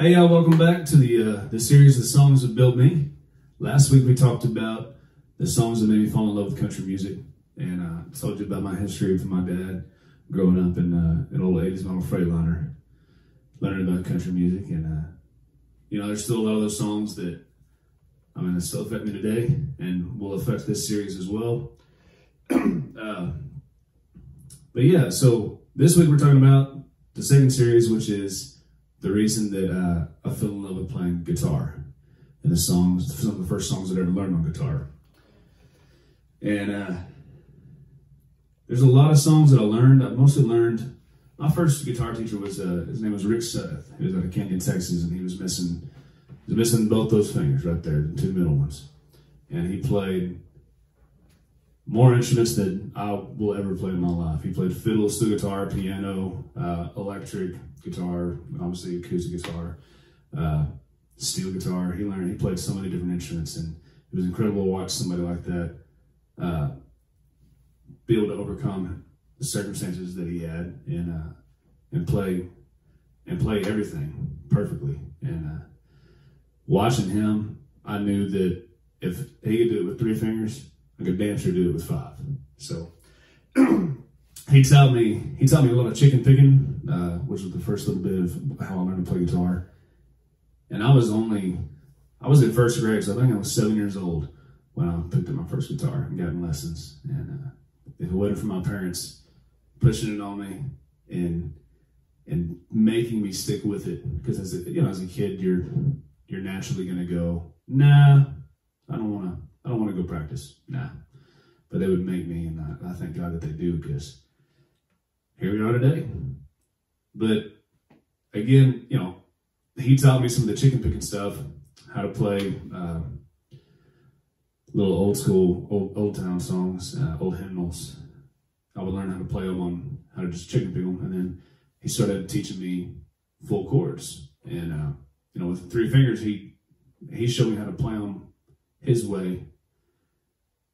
Hey y'all, welcome back to the uh, the series of songs that built me. Last week we talked about the songs that made me fall in love with country music, and uh, I told you about my history with my dad growing up in uh, an old '80s model Freightliner, learning about country music, and uh, you know, there's still a lot of those songs that I mean, that still affect me today, and will affect this series as well. Uh, but yeah, so this week we're talking about the second series, which is the reason that uh, I fell in love with playing guitar and the songs, some of the first songs that I ever learned on guitar. And uh, there's a lot of songs that I learned. I mostly learned. My first guitar teacher was uh, his name was Rick Seth. He was out of Canyon, Texas, and he was missing he was missing both those fingers right there, the two middle ones. And he played more instruments than I will ever play in my life. He played fiddle, steel guitar, piano, uh, electric guitar, obviously acoustic guitar, uh, steel guitar. He learned, he played so many different instruments, and it was incredible to watch somebody like that uh, be able to overcome the circumstances that he had and uh, and play and play everything perfectly. And uh, watching him, I knew that if he could do it with three fingers, I could damn sure do it with five. So he taught me he taught me a lot of chicken picking, uh, which was the first little bit of how I learned to play guitar. And I was only I was in first grade, so I think I was seven years old when I picked up my first guitar and got lessons. And uh, if it wasn't for my parents pushing it on me and and making me stick with it, because as a, you know as a kid you're you're naturally gonna go, nah, I don't wanna I don't wanna go practice. Nah. But they would make me and I, I thank God that they do because here we are today. But again, you know, he taught me some of the chicken picking stuff, how to play uh, little old school, old, old town songs, uh, old hymnals. I would learn how to play them on how to just chicken pick them. And then he started teaching me full chords. And, uh, you know, with three fingers, he, he showed me how to play them his way.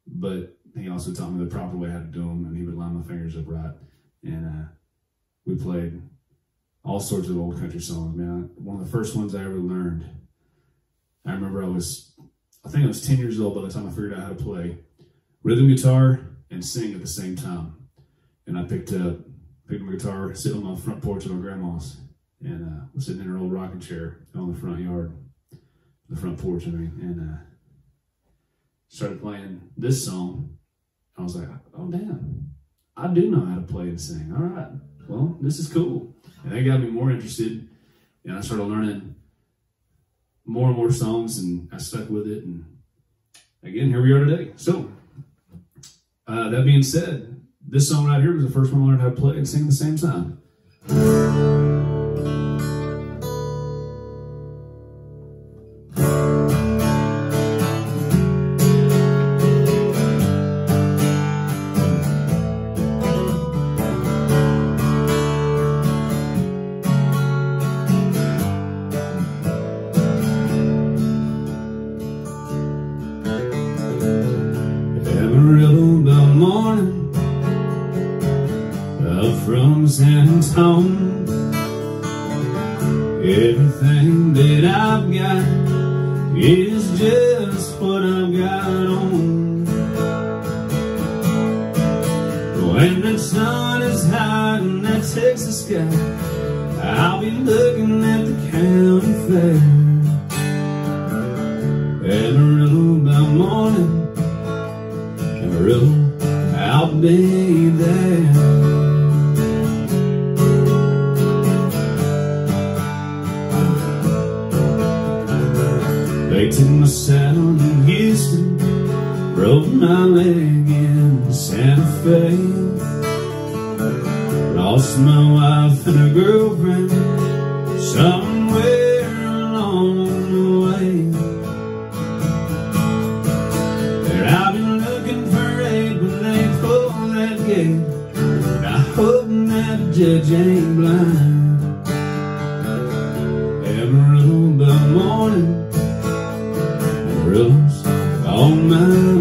But he also taught me the proper way how to do them. And he would line my fingers up right. And uh, we played all sorts of old country songs, man. One of the first ones I ever learned. I remember I was, I think I was 10 years old by the time I figured out how to play rhythm guitar and sing at the same time. And I picked up, picked my guitar, sitting on my front porch at my grandma's, and uh, was sitting in her old rocking chair on the front yard, the front porch, I mean, and uh, started playing this song. I was like, oh damn, I do know how to play and sing. All right, well, this is cool. And that got me more interested. And I started learning more and more songs and I stuck with it. And again, here we are today. So, uh, that being said, this song right here was the first one I learned how to play and sing at the same time. Up from San Antonio Everything that I've got Is just what I've got on. When the sun is high in that Texas sky I'll be looking at the county fair. Amarillo by morning Amarillo, I'll be there. Judge ain't blind. Amarillo by morning, Amarillo's on my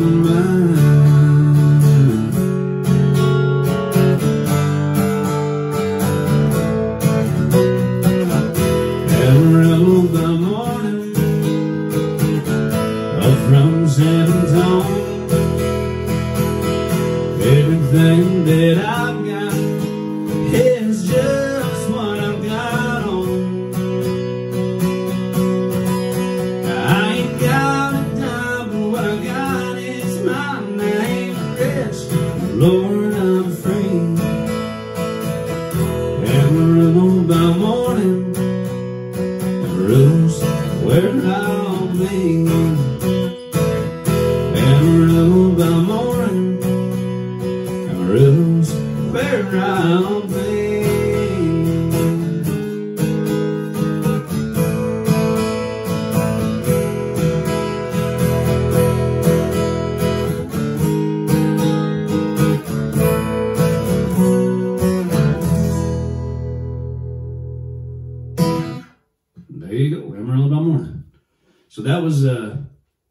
that was uh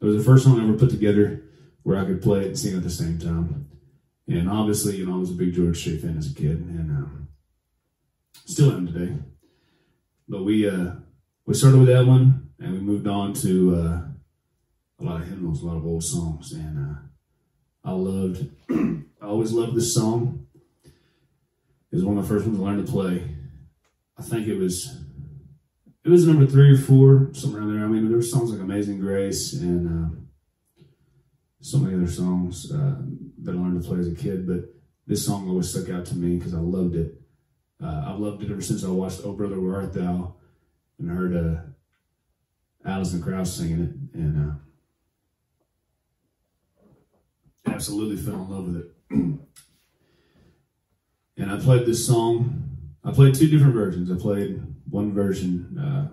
that was the first song I ever put together where I could play it and sing at the same time. And obviously, you know, I was a big George Strait fan as a kid, and um, still am today. But we uh, we started with that one, and we moved on to uh, a lot of hymnals, a lot of old songs, and uh, I loved, I always loved this song. It was one of the first ones I learned to play. I think it was, it was number three or four, somewhere around there. I mean, there were songs like Amazing Grace and. Uh, so many other songs uh, that I learned to play as a kid, but this song always stuck out to me because I loved it. Uh, I've loved it ever since I watched Oh Brother Where Art Thou and heard uh, Alison Krauss singing it, and uh, absolutely fell in love with it. and I played this song. I played two different versions. I played one version uh,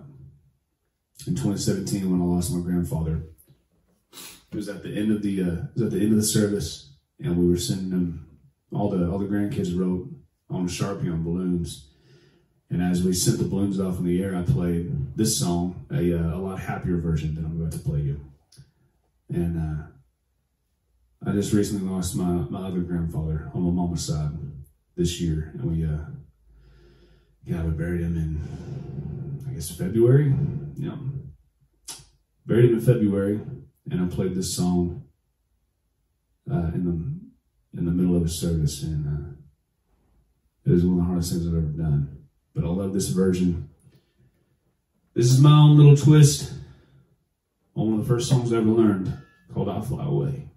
in 2017 when I lost my grandfather. It was at the end of the uh, it was at the end of the service, and we were sending them all the all the grandkids wrote on a sharpie on balloons, and as we sent the balloons off in the air, I played this song, a uh, a lot happier version than I'm about to play you, and uh, I just recently lost my my other grandfather on my mama's side this year, and we uh, yeah we buried him in I guess February, yeah, buried him in February and I played this song uh, in the in the middle of a service, and uh, it was one of the hardest things I've ever done. But I love this version. This is my own little twist on one of the first songs I ever learned, called "I Fly Away."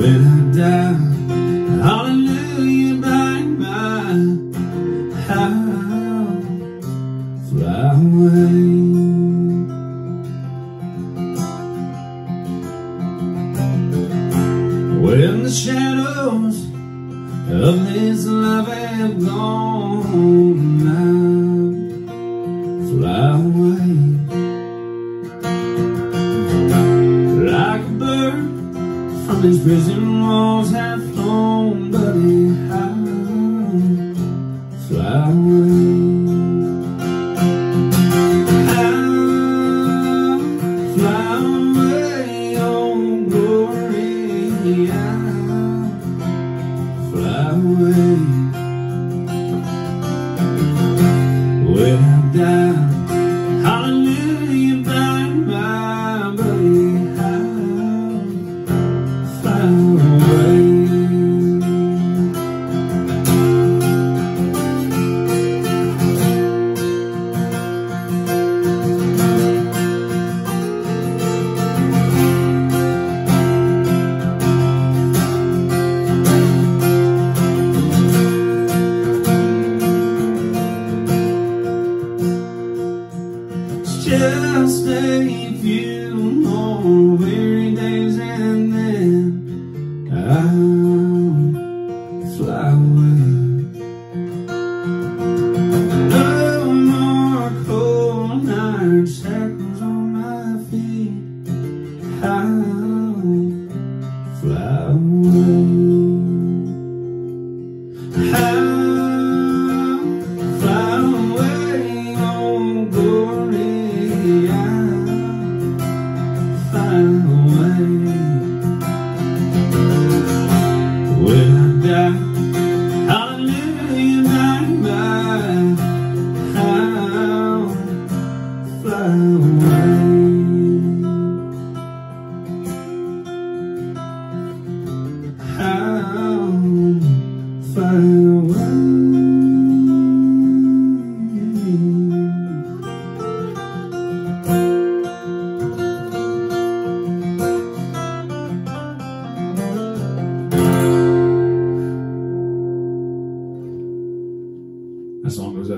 When walls have flown, buddy, I'll fly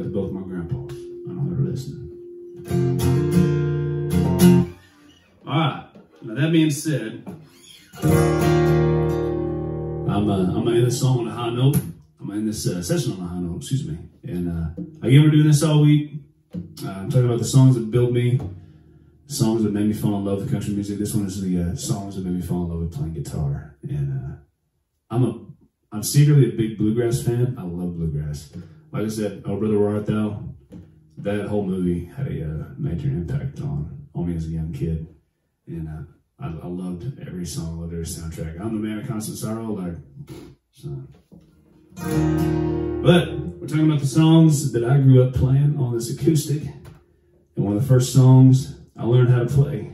both my grandpas. I know they're listening. All right. Now that being said, I'm uh, I'm gonna end this song on a high note. I'm gonna end this uh, session on a high note. Excuse me. And uh, again, we're doing this all week. Uh, I'm talking about the songs that built me, the songs that made me fall in love with country music. This one is the uh, songs that made me fall in love with playing guitar. And uh, I'm a I'm secretly a big bluegrass fan. I love bluegrass. Like I said, Oh Brother Where Art Thou, that whole movie had a uh, major impact on, on me as a young kid. And uh, I, I loved every song, loved every soundtrack. I'm the man of constant sorrow, like, so. But we're talking about the songs that I grew up playing on this acoustic. And one of the first songs I learned how to play.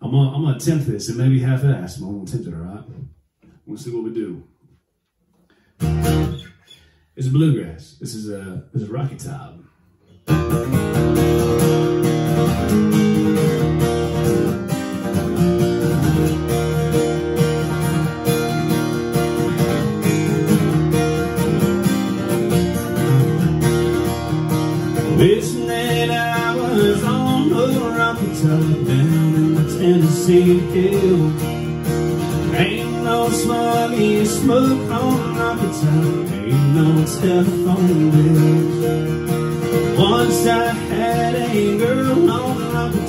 I'm gonna, I'm gonna attempt this. It may be half-assed, but I'm gonna attempt it, all right? We'll see what we do. It's a bluegrass. This is a this is Rocky Top.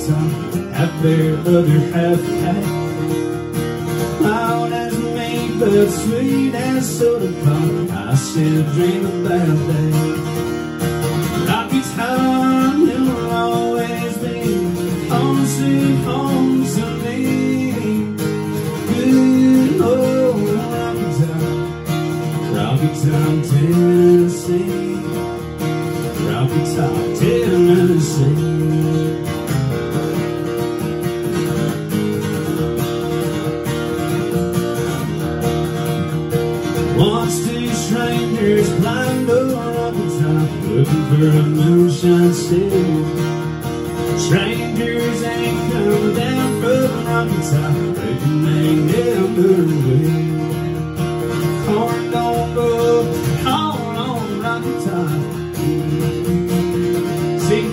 Top, half their other half hat. Loud as me, but sweet as soda pop. I still dream about that. Rocky Top, you'll always be home sweet home to me. Good old Rocky Top, Rocky Top, Tennessee. Rocky Top, Tennessee. For a moonshine still. Strangers ain't come down from Rocky Top, reckon they never will. Corn don't grow corn on Rocky Top. See,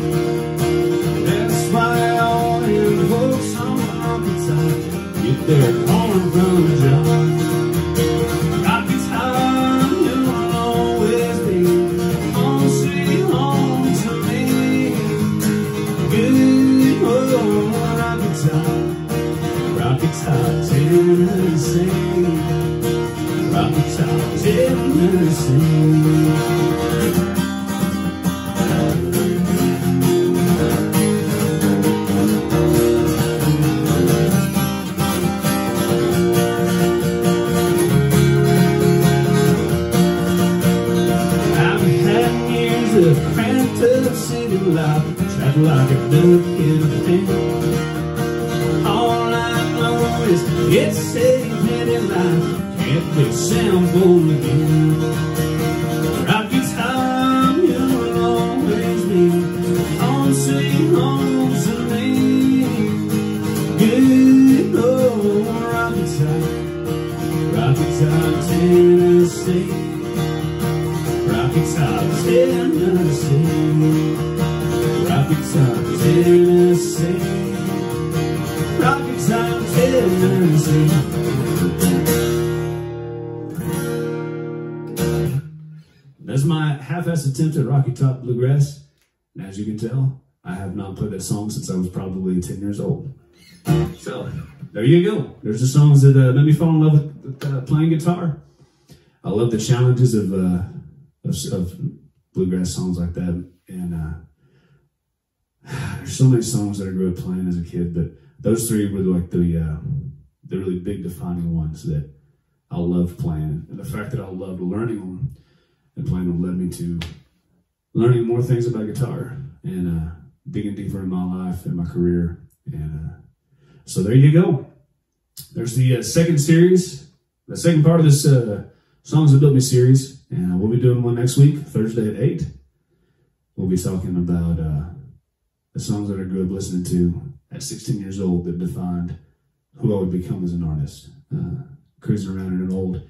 that's why all them folks on Rocky Top get their corn from the jar. Duck in pen. All I know is it's a petty life, can't be sound born again. Rocky Top, you'll always be sweet to me. Good old Rocky Rocky Tennessee. Rocky Top, Tennessee. Attempt at Rocky Top Bluegrass. And as you can tell, I have not played that song since I was probably 10 years old. So, there you go. There's the songs that uh, made me fall in love with, with uh, playing guitar. I love the challenges of, uh, of, of bluegrass songs like that. And uh, there's so many songs that I grew up playing as a kid, but those three were like the uh, the really big defining ones that I loved playing. And the fact that I loved learning them and playing them led me to learning more things about guitar and uh, digging deeper in my life and my career. And uh, so there you go. There's the uh, second series, the second part of this uh, Songs That Built Me series. And we'll be doing one next week, Thursday at 8. We'll be talking about uh, the songs that I grew up listening to at 16 years old that defined who I would become as an artist. Uh, cruising around in an old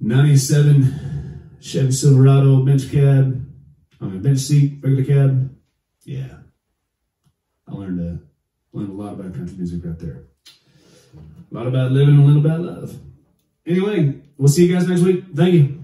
97 Chevy Silverado bench cab, I mean, bench seat, regular cab. Yeah, I learned uh, learned a lot about country music right there. A lot about living a little about love. Anyway, we'll see you guys next week. Thank you.